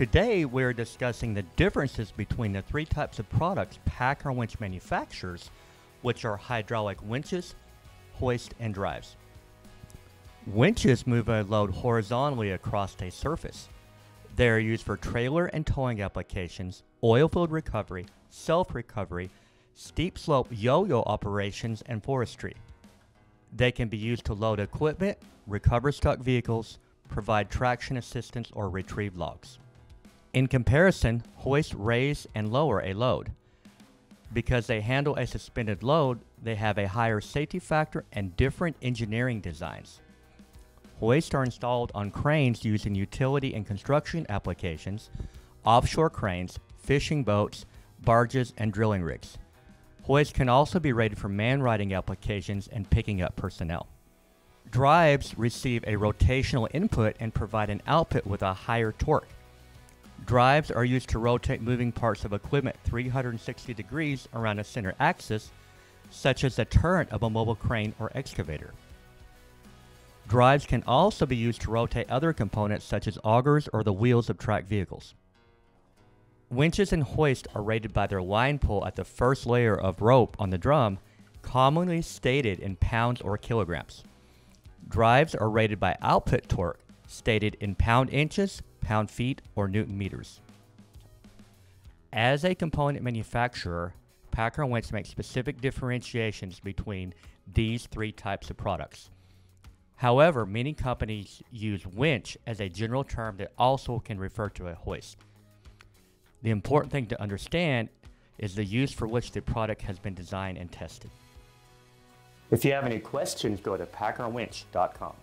Today, we're discussing the differences between the three types of products PACCAR Winch manufactures, which are hydraulic winches, hoist, and drives. Winches move a load horizontally across a surface. They are used for trailer and towing applications, oil field recovery, self recovery, steep slope yo yo operations, and forestry. They can be used to load equipment, recover stuck vehicles, provide traction assistance, or retrieve logs. In comparison, hoists raise and lower a load. Because they handle a suspended load, they have a higher safety factor and different engineering designs. Hoists are installed on cranes used in utility and construction applications, offshore cranes, fishing boats, barges, and drilling rigs. Hoists can also be rated for man riding applications and picking up personnel. Drives receive a rotational input and provide an output with a higher torque. Drives are used to rotate moving parts of equipment 360 degrees around a center axis, such as the turret of a mobile crane or excavator. Drives can also be used to rotate other components such as augers or the wheels of track vehicles. Winches and hoists are rated by their line pull at the first layer of rope on the drum, commonly stated in pounds or kilograms. Drives are rated by output torque, stated in pound inches, pound feet, or newton meters. As a component manufacturer, PACCAR Winch makes specific differentiations between these three types of products. However, many companies use winch as a general term that also can refer to a hoist. The important thing to understand is the use for which the product has been designed and tested. If you have any questions, go to paccarwinch.com.